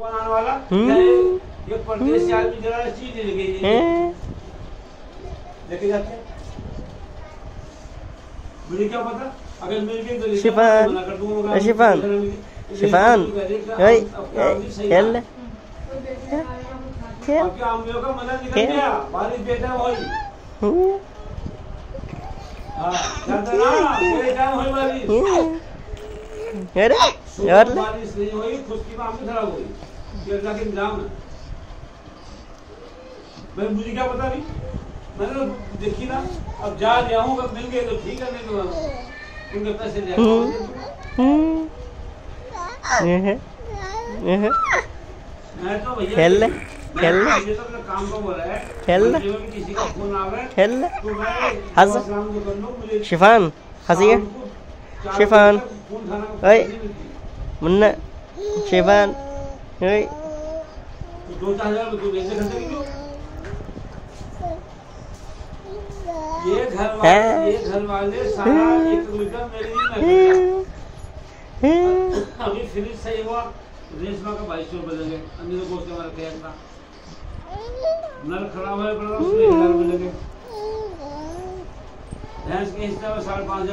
बनाने वाला? हम्म। ये परदेश से आदमी जरा चीज़ लेके लेके जाते हैं? मुझे क्या पता? अगर मिल गई तो शिफान। शिफान। शिफान ओए खेल खेल। आपके आमलियों का मना निकल गया। बारिश बेटा हम्म, हाँ ना हुई बारिश हम्म। अरे ले बारिश नहीं हुई खुशकी में खराब हुई ये अल्लाह के इंतज़ाम है मैं मुझे क्या पता अभी मैंने देखी ना अब जा रहा हूँ अगर मिल गए तो ठीक है नहीं तो खेल ले, खेल ले। खेल ले। खेल ले हंस। शिफान हँसी शिफान। ये घर वाले हैं? ये घर वाले सारा एक किलोमीटर मेरे लिए मैं हम्म, हम्म, अभी फिनिश सही हुआ रेशमा का बाईस सौ रुपये लगे को उसके हमारा क्या था नल खराब है उसमें हज़ार रुपये भैंस के हिस्से में साढ़े पाँच